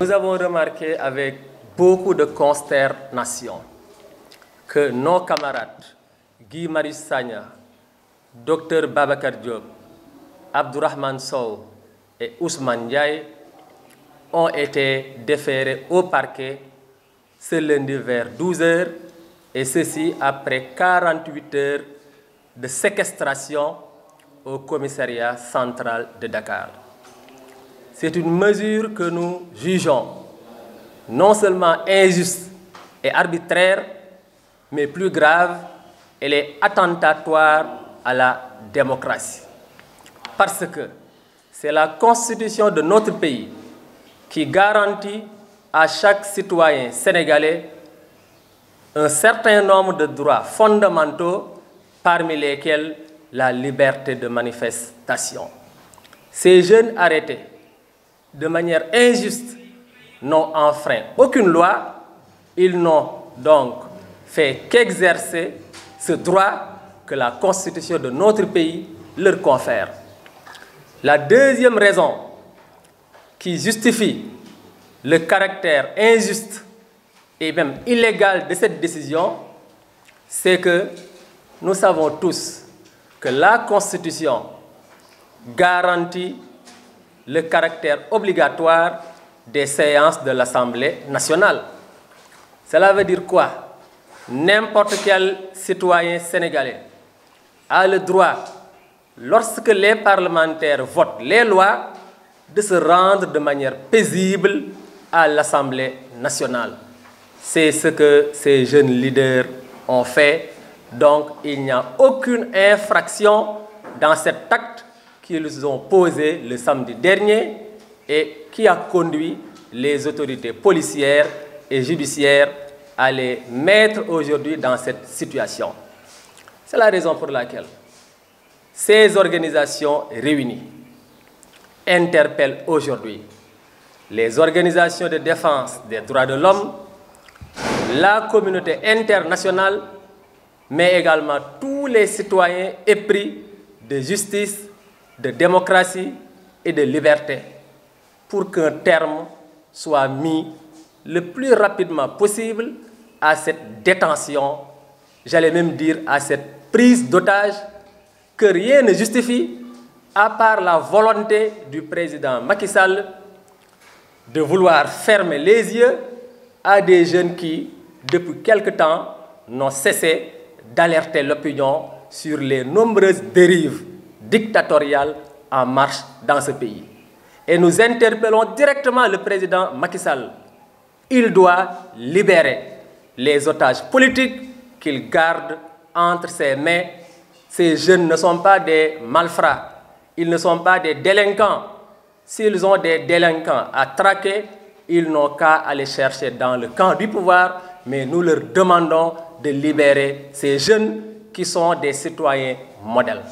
Nous avons remarqué avec beaucoup de consternation que nos camarades Guy Marius Sagna, Dr Babacar Diop, Abdourahman Sow et Ousmane Ndiaye ont été déférés au parquet ce lundi vers 12 heures et ceci après 48 heures de séquestration au commissariat central de Dakar. C'est une mesure que nous jugeons non seulement injuste et arbitraire, mais plus grave, elle est attentatoire à la démocratie. Parce que c'est la constitution de notre pays qui garantit à chaque citoyen sénégalais un certain nombre de droits fondamentaux, parmi lesquels la liberté de manifestation. Ces jeunes arrêtés de manière injuste n'ont enfreint aucune loi, ils n'ont donc fait qu'exercer ce droit que la constitution de notre pays leur confère. La deuxième raison qui justifie le caractère injuste et même illégal de cette décision, c'est que nous savons tous que la Constitution garantit le caractère obligatoire des séances de l'Assemblée nationale. Cela veut dire quoi? N'importe quel citoyen sénégalais a le droit, lorsque les parlementaires votent les lois, de se rendre de manière paisible à l'Assemblée nationale. C'est ce que ces jeunes leaders ont fait. Donc il n'y a aucune infraction dans cet acte qu'ils ont posé le samedi dernier et qui a conduit les autorités policières et judiciaires à les mettre aujourd'hui dans cette situation. C'est la raison pour laquelle ces organisations réunies interpellent aujourd'hui les organisations de défense des droits de l'homme, la communauté internationale, mais également tous les citoyens épris de justice, de démocratie et de liberté, pour qu'un terme soit mis le plus rapidement possible à cette détention, j'allais même dire à cette prise d'otage que rien ne justifie à part la volonté du président Macky Sall de vouloir fermer les yeux à des jeunes qui, depuis quelque temps, n'ont cessé d'alerter l'opinion sur les nombreuses dérives dictatoriales en marche dans ce pays. Et nous interpellons directement le président Macky Sall. Il doit libérer les otages politiques qu'il garde entre ses mains. Ces jeunes ne sont pas des malfrats, ils ne sont pas des délinquants. S'ils ont des délinquants à traquer, ils n'ont qu'à aller chercher dans le camp du pouvoir, mais nous leur demandons de libérer ces jeunes qui sont des citoyens modèles.